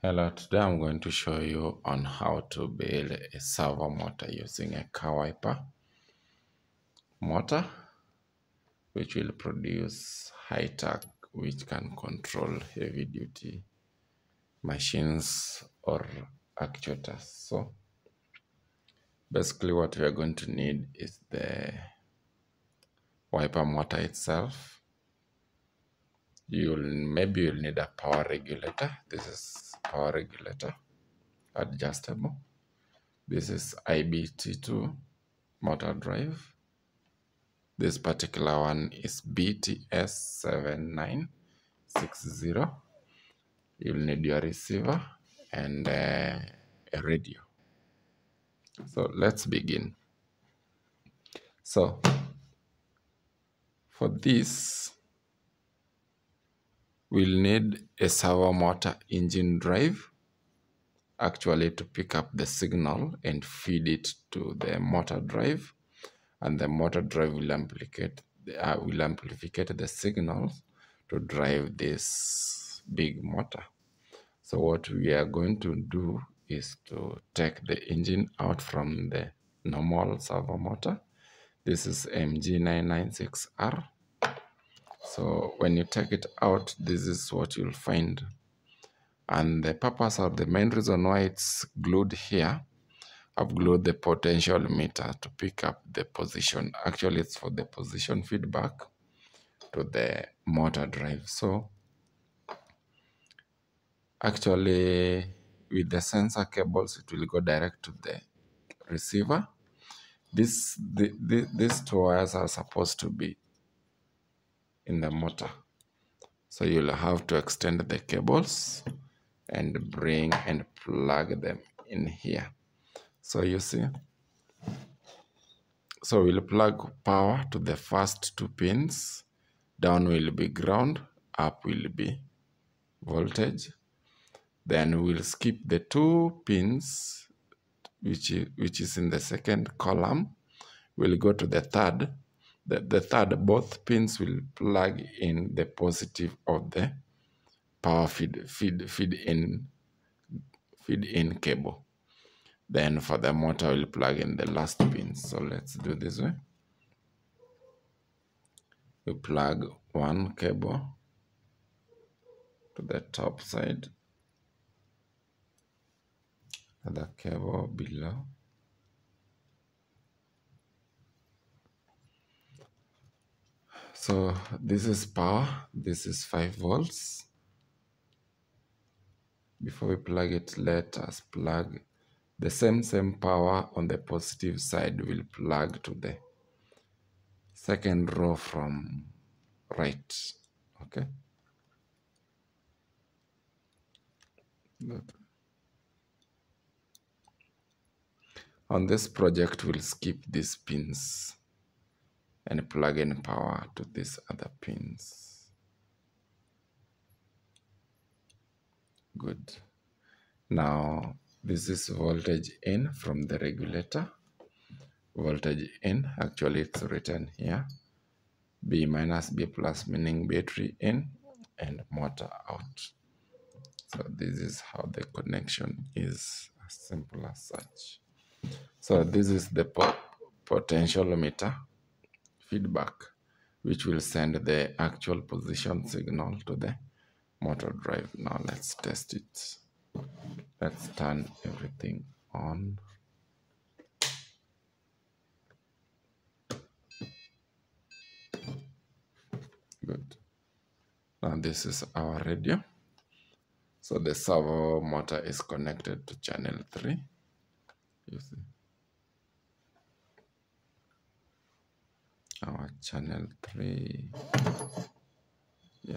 Hello, today I'm going to show you on how to build a servo motor using a car wiper motor which will produce high torque which can control heavy duty machines or actuators. So basically what we are going to need is the wiper motor itself you'll maybe you'll need a power regulator. This is power regulator adjustable. This is IBT-2 motor drive. This particular one is BTS7960 you'll need your receiver and uh, a radio. So let's begin. So for this We'll need a servo motor engine drive actually to pick up the signal and feed it to the motor drive. And the motor drive will amplify uh, will amplify the signal to drive this big motor so what we are going to do is to take the engine out from the normal servo motor this is MG996R so when you take it out, this is what you'll find. And the purpose or the main reason why it's glued here, I've glued the potential meter to pick up the position. Actually, it's for the position feedback to the motor drive. So actually, with the sensor cables, it will go direct to the receiver. This, the, the, these two wires are supposed to be in the motor. So you'll have to extend the cables and bring and plug them in here. So you see, so we'll plug power to the first two pins. Down will be ground, up will be voltage. Then we'll skip the two pins, which is, which is in the second column. We'll go to the third the, the third, both pins will plug in the positive of the power feed, feed, feed in, feed in cable. Then for the motor, we'll plug in the last pin. So let's do this way. We plug one cable to the top side, other cable below. So this is power, this is 5 volts. Before we plug it, let us plug the same same power on the positive side will plug to the second row from right. Okay. Good. On this project, we'll skip these pins and plug in power to these other pins. Good. Now, this is voltage in from the regulator. Voltage in, actually it's written here. B minus B plus meaning battery in and motor out. So this is how the connection is as simple as such. So this is the potential meter feedback, which will send the actual position signal to the motor drive. Now let's test it. Let's turn everything on. Good. Now this is our radio. So the servo motor is connected to channel 3. You see. Our channel 3 yeah